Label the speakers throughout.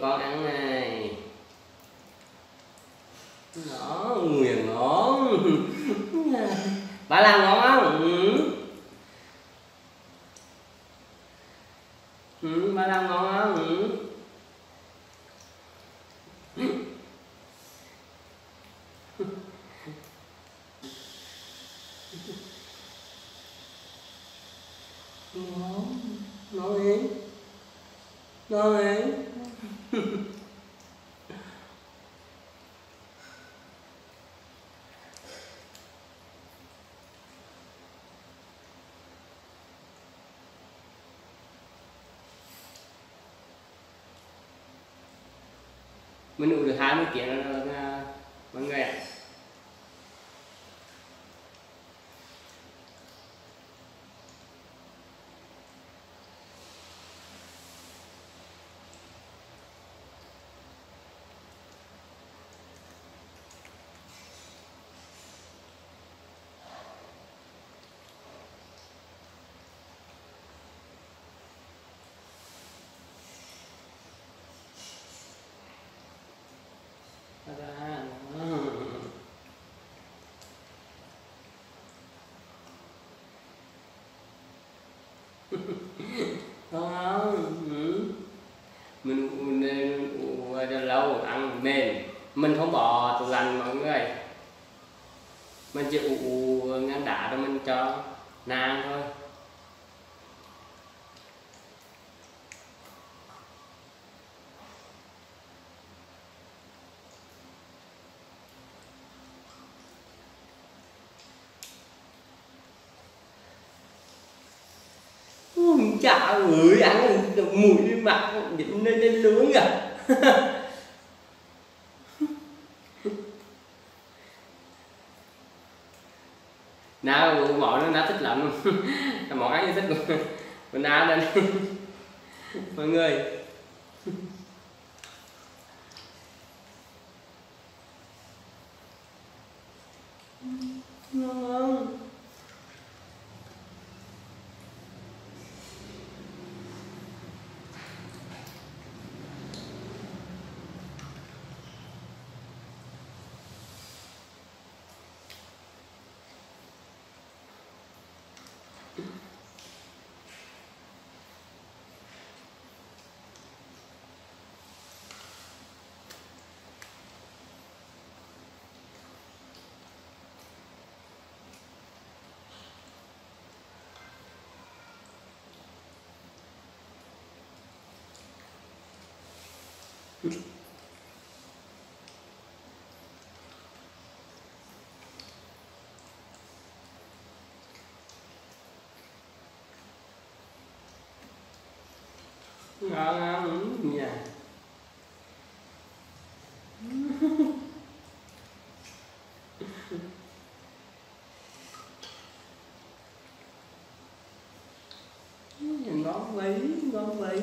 Speaker 1: con ăn này. Nó nguyền ngon bà làm ngon không? Ừ. Ừ, bà làm ngon không? Ừ. ngon ngon đi. Ngon đi mình ủ được 20 kiện là đó, mọi người ạ ra không ừ. mình nên lâu, ăn mềm. Mình không bỏ tủ lạnh mọi người. Mình chỉ ủ ủ ngăn đá rồi mình cho nang thôi. Chả gửi ăn mùi mặt dính lên lên lưỡi à nào bọn nó đã thích lắm. Món ăn thích mình của na đây mọi người ngon ngon không nha ngon mấy ngon mấy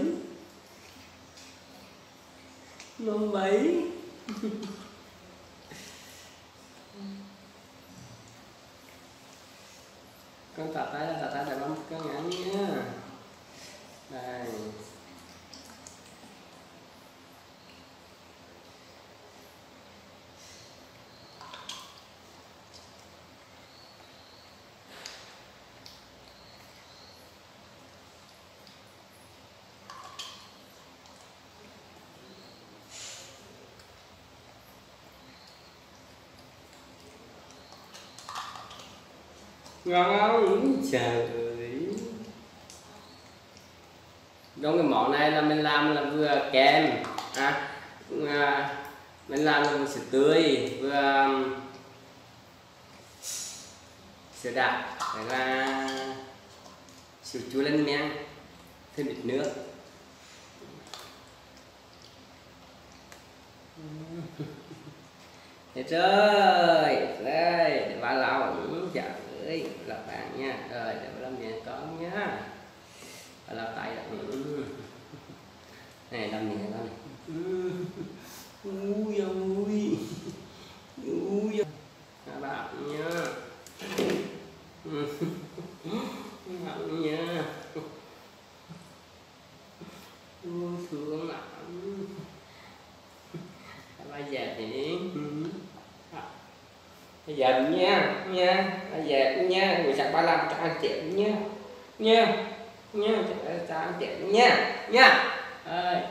Speaker 1: ngon mấy con tạ tay là tạ tay là bấm con ngắn nhé. Đây. Ngon không trời đúng trong cái món này là mình làm là vừa kem à, à mình làm là vừa sữa tươi vừa um, sữa đặc phải là sữa chua lên men thêm ít nước. Hết rồi, đây, để ba lòng trời ơi, là bạn nha. Rồi, để làm nhẹ con nha làm tay ừ. Này, làm nhẹ con này ừ. Ui, ui Ui, các bạn nha Ừ. Các bạn nha Ui, thương lắm bây giờ nha nha. Nha, người sạc ba làm cho anh chị nha. Nha nha cho anh chị nha nha. Ơi